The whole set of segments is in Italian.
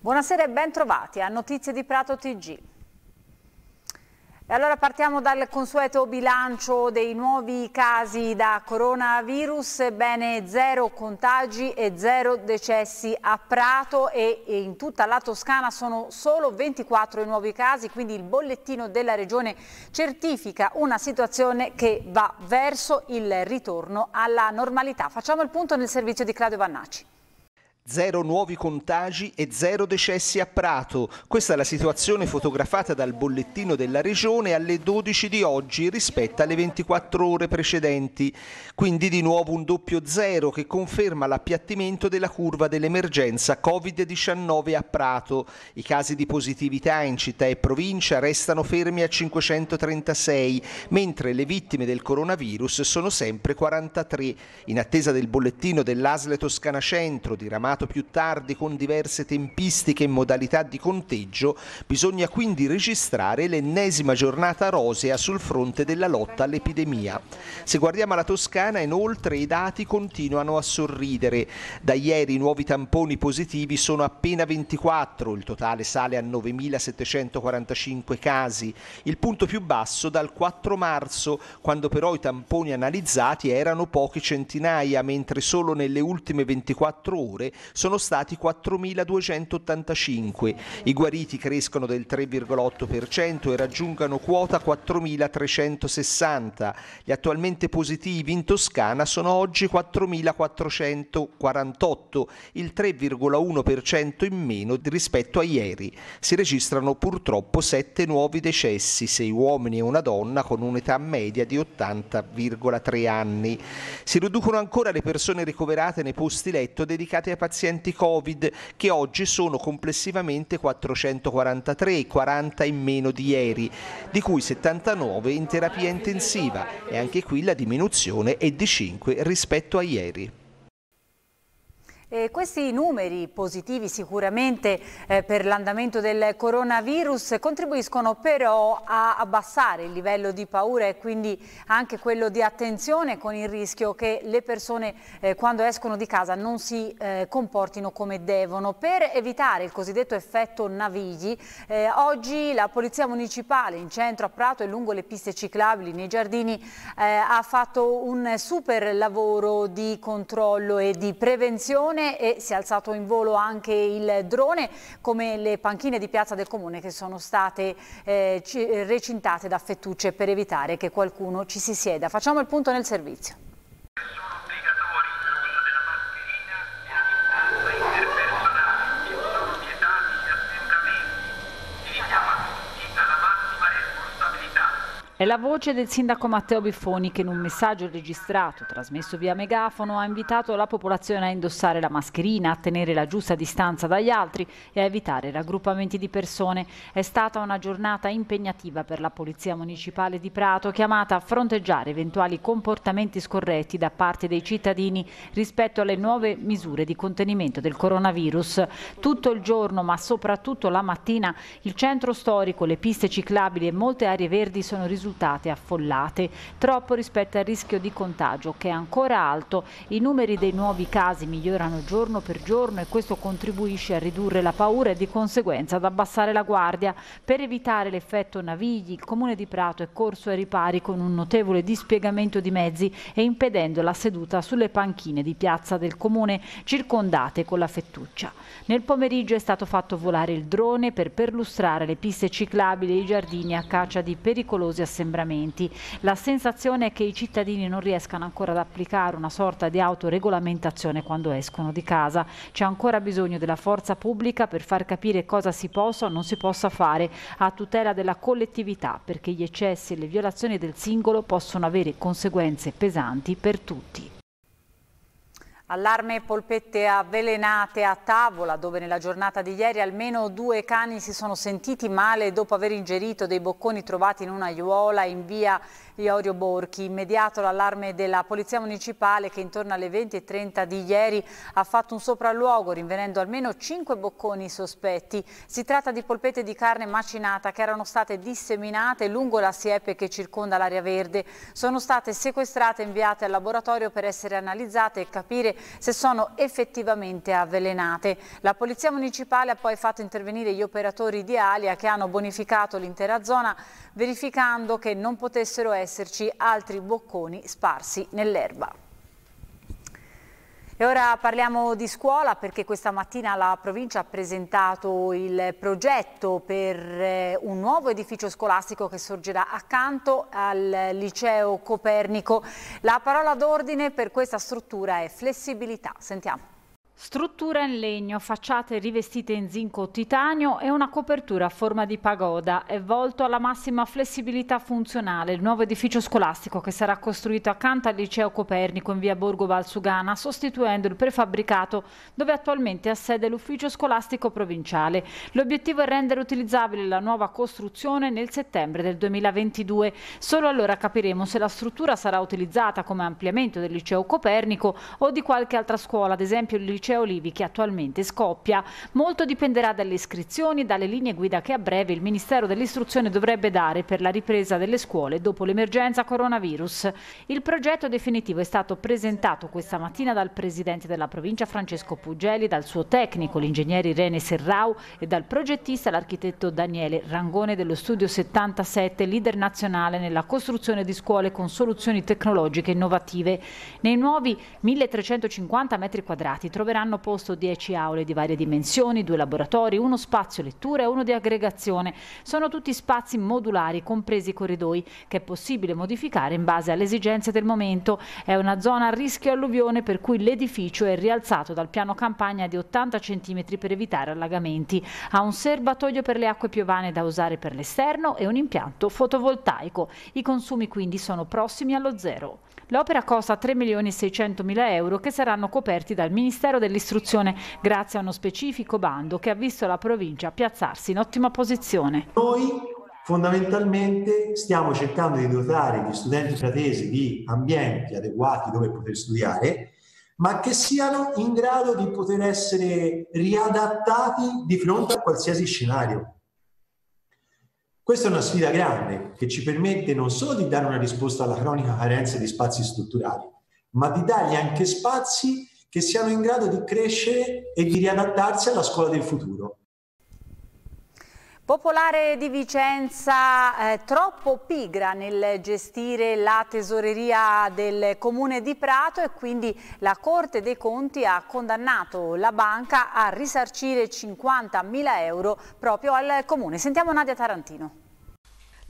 Buonasera e ben trovati a Notizie di Prato TG. E allora partiamo dal consueto bilancio dei nuovi casi da coronavirus, Ebbene, zero contagi e zero decessi a Prato e in tutta la Toscana sono solo 24 i nuovi casi, quindi il bollettino della regione certifica una situazione che va verso il ritorno alla normalità. Facciamo il punto nel servizio di Claudio Vannacci. Zero nuovi contagi e zero decessi a Prato. Questa è la situazione fotografata dal bollettino della Regione alle 12 di oggi rispetto alle 24 ore precedenti. Quindi di nuovo un doppio zero che conferma l'appiattimento della curva dell'emergenza Covid-19 a Prato. I casi di positività in città e provincia restano fermi a 536, mentre le vittime del coronavirus sono sempre 43. In attesa del bollettino dell'Asle Toscana Centro di Ramato più tardi con diverse tempistiche e modalità di conteggio, bisogna quindi registrare l'ennesima giornata rosea sul fronte della lotta all'epidemia. Se guardiamo la Toscana, inoltre i dati continuano a sorridere. Da ieri i nuovi tamponi positivi sono appena 24, il totale sale a 9.745 casi, il punto più basso dal 4 marzo, quando però i tamponi analizzati erano poche centinaia, mentre solo nelle ultime 24 ore sono stati 4.285. I guariti crescono del 3,8% e raggiungono quota 4.360. Gli attualmente positivi in Toscana sono oggi 4.448, il 3,1% in meno rispetto a ieri. Si registrano purtroppo 7 nuovi decessi, 6 uomini e una donna con un'età media di 80,3 anni. Si riducono ancora le persone ricoverate nei posti letto dedicati ai pazienti pazienti Covid che oggi sono complessivamente 443, 40 in meno di ieri, di cui 79 in terapia intensiva e anche qui la diminuzione è di 5 rispetto a ieri. E questi numeri positivi sicuramente eh, per l'andamento del coronavirus contribuiscono però a abbassare il livello di paura e quindi anche quello di attenzione con il rischio che le persone eh, quando escono di casa non si eh, comportino come devono. Per evitare il cosiddetto effetto navigli, eh, oggi la Polizia Municipale in centro a Prato e lungo le piste ciclabili nei giardini eh, ha fatto un super lavoro di controllo e di prevenzione comune e si è alzato in volo anche il drone come le panchine di piazza del comune che sono state eh, recintate da fettucce per evitare che qualcuno ci si sieda. Facciamo il punto nel servizio. È la voce del sindaco Matteo Biffoni che in un messaggio registrato, trasmesso via megafono, ha invitato la popolazione a indossare la mascherina, a tenere la giusta distanza dagli altri e a evitare raggruppamenti di persone. È stata una giornata impegnativa per la Polizia Municipale di Prato, chiamata a fronteggiare eventuali comportamenti scorretti da parte dei cittadini rispetto alle nuove misure di contenimento del coronavirus. Tutto il giorno, ma soprattutto la mattina, il centro storico, le piste ciclabili e molte aree verdi sono risultate risultate affollate, troppo rispetto al rischio di contagio che è ancora alto. I numeri dei nuovi casi migliorano giorno per giorno e questo contribuisce a ridurre la paura e di conseguenza ad abbassare la guardia. Per evitare l'effetto navigli, il Comune di Prato è corso ai ripari con un notevole dispiegamento di mezzi e impedendo la seduta sulle panchine di piazza del Comune circondate con la fettuccia. Nel pomeriggio è stato fatto volare il drone per perlustrare le piste ciclabili e i giardini a caccia di pericolosi assembramenti assembramenti. La sensazione è che i cittadini non riescano ancora ad applicare una sorta di autoregolamentazione quando escono di casa. C'è ancora bisogno della forza pubblica per far capire cosa si possa o non si possa fare a tutela della collettività, perché gli eccessi e le violazioni del singolo possono avere conseguenze pesanti per tutti. Allarme polpette avvelenate a tavola dove nella giornata di ieri almeno due cani si sono sentiti male dopo aver ingerito dei bocconi trovati in una aiuola in via Iorio Borchi. Immediato l'allarme della Polizia Municipale che intorno alle 20.30 di ieri ha fatto un sopralluogo rinvenendo almeno 5 bocconi sospetti. Si tratta di polpette di carne macinata che erano state disseminate lungo la siepe che circonda l'area verde. Sono state sequestrate e inviate al laboratorio per essere analizzate e capire se sono effettivamente avvelenate. La Polizia Municipale ha poi fatto intervenire gli operatori di Alia che hanno bonificato l'intera zona verificando che non potessero esserci altri bocconi sparsi nell'erba. E ora parliamo di scuola perché questa mattina la provincia ha presentato il progetto per eh, un nuovo edificio scolastico che sorgerà accanto al liceo Copernico. La parola d'ordine per questa struttura è flessibilità. Sentiamo. Struttura in legno, facciate rivestite in zinco o titanio e una copertura a forma di pagoda. È volto alla massima flessibilità funzionale il nuovo edificio scolastico che sarà costruito accanto al liceo Copernico in via Borgo Valsugana, sostituendo il prefabbricato dove attualmente ha sede l'ufficio scolastico provinciale. L'obiettivo è rendere utilizzabile la nuova costruzione nel settembre del 2022. Solo allora capiremo se la struttura sarà utilizzata come ampliamento del liceo Copernico o di qualche altra scuola, ad esempio il liceo Liceo Olivi che attualmente scoppia. Molto dipenderà dalle iscrizioni e dalle linee guida che a breve il Ministero dell'Istruzione dovrebbe dare per la ripresa delle scuole dopo l'emergenza coronavirus. Il progetto definitivo è stato presentato questa mattina dal Presidente della provincia Francesco Puggeli, dal suo tecnico l'ingegnere Irene Serrau e dal progettista l'architetto Daniele Rangone dello Studio 77, leader nazionale nella costruzione di scuole con soluzioni tecnologiche innovative. Nei nuovi 1350 metri quadrati troverà troveranno posto 10 aule di varie dimensioni, due laboratori, uno spazio lettura e uno di aggregazione. Sono tutti spazi modulari, compresi i corridoi, che è possibile modificare in base alle esigenze del momento. È una zona a rischio alluvione per cui l'edificio è rialzato dal piano campagna di 80 cm per evitare allagamenti. Ha un serbatoio per le acque piovane da usare per l'esterno e un impianto fotovoltaico. I consumi quindi sono prossimi allo zero. L'opera costa 3 milioni e 600 mila euro che saranno coperti dal Ministero dell'Istruzione grazie a uno specifico bando che ha visto la provincia piazzarsi in ottima posizione. Noi fondamentalmente stiamo cercando di dotare gli studenti fratesi di ambienti adeguati dove poter studiare, ma che siano in grado di poter essere riadattati di fronte a qualsiasi scenario. Questa è una sfida grande che ci permette non solo di dare una risposta alla cronica carenza di spazi strutturali, ma di dargli anche spazi che siano in grado di crescere e di riadattarsi alla scuola del futuro. Popolare di Vicenza eh, troppo pigra nel gestire la tesoreria del comune di Prato e quindi la Corte dei Conti ha condannato la banca a risarcire 50 mila euro proprio al comune. Sentiamo Nadia Tarantino.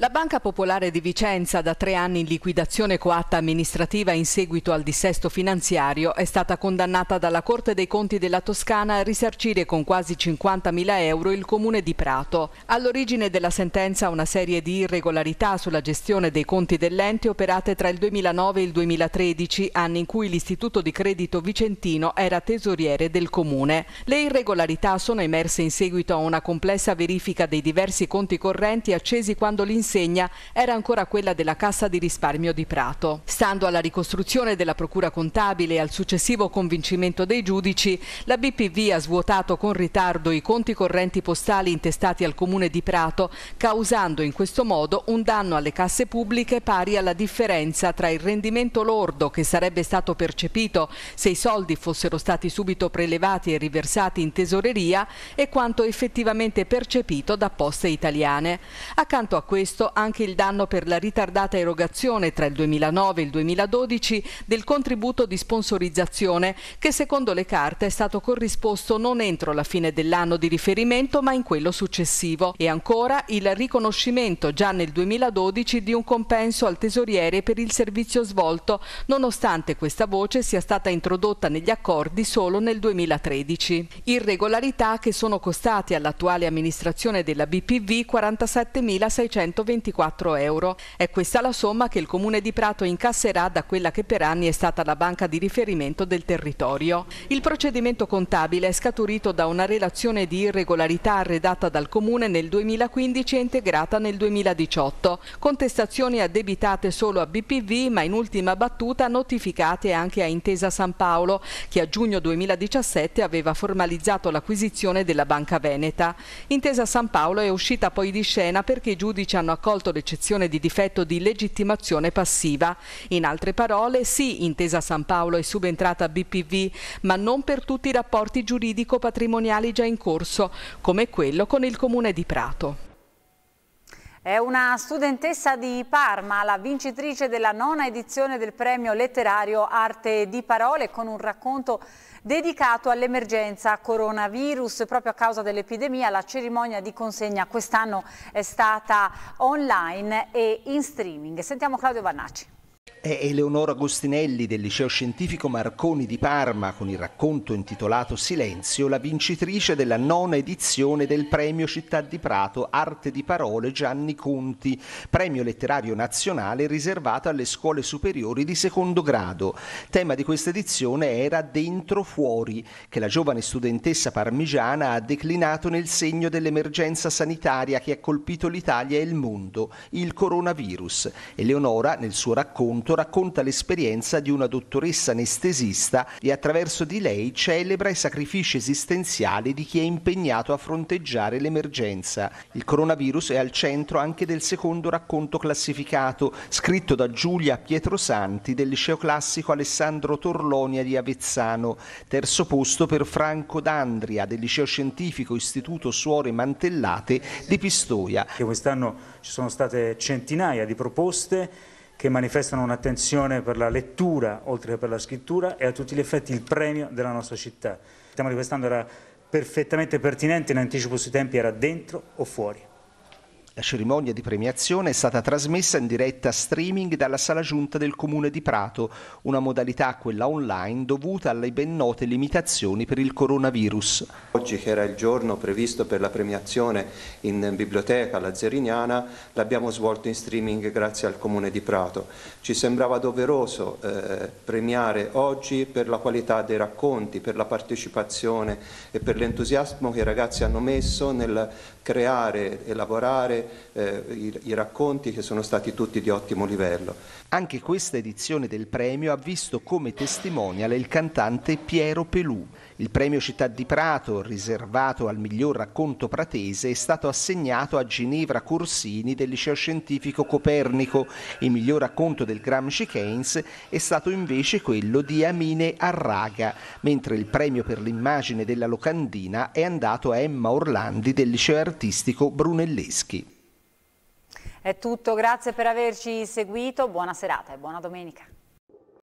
La Banca Popolare di Vicenza, da tre anni in liquidazione coatta amministrativa in seguito al dissesto finanziario, è stata condannata dalla Corte dei Conti della Toscana a risarcire con quasi 50.000 euro il comune di Prato. All'origine della sentenza una serie di irregolarità sulla gestione dei conti dell'ente operate tra il 2009 e il 2013, anni in cui l'Istituto di Credito Vicentino era tesoriere del comune. Le irregolarità sono emerse in seguito a una complessa verifica dei diversi conti correnti accesi quando l'insieme consegna era ancora quella della Cassa di risparmio di Prato. Stando alla ricostruzione della Procura Contabile e al successivo convincimento dei giudici, la BPV ha svuotato con ritardo i conti correnti postali intestati al Comune di Prato, causando in questo modo un danno alle casse pubbliche pari alla differenza tra il rendimento lordo che sarebbe stato percepito se i soldi fossero stati subito prelevati e riversati in tesoreria e quanto effettivamente percepito da poste italiane. Accanto a questo previsto anche il danno per la ritardata erogazione tra il 2009 e il 2012 del contributo di sponsorizzazione che secondo le carte è stato corrisposto non entro la fine dell'anno di riferimento ma in quello successivo e ancora il riconoscimento già nel 2012 di un compenso al tesoriere per il servizio svolto nonostante questa voce sia stata introdotta negli accordi solo nel 2013. Irregolarità che sono costate all'attuale amministrazione della BPV 47.620 124 euro. È questa la somma che il Comune di Prato incasserà da quella che per anni è stata la banca di riferimento del territorio. Il procedimento contabile è scaturito da una relazione di irregolarità arredata dal Comune nel 2015 e integrata nel 2018. Contestazioni addebitate solo a BPV ma in ultima battuta notificate anche a Intesa San Paolo che a giugno 2017 aveva formalizzato l'acquisizione della Banca Veneta. Intesa San Paolo è uscita poi di scena perché i giudici hanno accolto l'eccezione di difetto di legittimazione passiva. In altre parole, sì, Intesa San Paolo è subentrata a BPV, ma non per tutti i rapporti giuridico-patrimoniali già in corso, come quello con il Comune di Prato. È una studentessa di Parma, la vincitrice della nona edizione del premio letterario Arte di Parole con un racconto dedicato all'emergenza coronavirus proprio a causa dell'epidemia. La cerimonia di consegna quest'anno è stata online e in streaming. Sentiamo Claudio Vannacci. È Eleonora Agostinelli del Liceo Scientifico Marconi di Parma con il racconto intitolato Silenzio, la vincitrice della nona edizione del premio Città di Prato Arte di Parole Gianni Conti, premio letterario nazionale riservato alle scuole superiori di secondo grado. Tema di questa edizione era Dentro Fuori, che la giovane studentessa parmigiana ha declinato nel segno dell'emergenza sanitaria che ha colpito l'Italia e il mondo, il coronavirus. Eleonora nel suo racconto racconta l'esperienza di una dottoressa anestesista e attraverso di lei celebra i sacrifici esistenziali di chi è impegnato a fronteggiare l'emergenza. Il coronavirus è al centro anche del secondo racconto classificato, scritto da Giulia Pietrosanti del liceo classico Alessandro Torlonia di Avezzano, terzo posto per Franco D'Andria del liceo scientifico Istituto Suore Mantellate di Pistoia. Quest'anno ci sono state centinaia di proposte che manifestano un'attenzione per la lettura oltre che per la scrittura e a tutti gli effetti il premio della nostra città. Il tema di quest'anno era perfettamente pertinente, in anticipo sui tempi era dentro o fuori. La cerimonia di premiazione è stata trasmessa in diretta streaming dalla sala giunta del comune di Prato, una modalità quella online dovuta alle ben note limitazioni per il coronavirus. Oggi che era il giorno previsto per la premiazione in biblioteca alla Zeriniana, l'abbiamo svolto in streaming grazie al comune di Prato. Ci sembrava doveroso eh, premiare oggi per la qualità dei racconti, per la partecipazione e per l'entusiasmo che i ragazzi hanno messo nel creare e lavorare eh, i, i racconti che sono stati tutti di ottimo livello. Anche questa edizione del premio ha visto come testimonial il cantante Piero Pelù. Il premio Città di Prato, riservato al miglior racconto pratese, è stato assegnato a Ginevra Corsini del Liceo Scientifico Copernico. Il miglior racconto del Gramsci Keynes è stato invece quello di Amine Arraga, mentre il premio per l'immagine della locandina è andato a Emma Orlandi del Liceo Artistico Brunelleschi. È tutto, grazie per averci seguito, buona serata e buona domenica.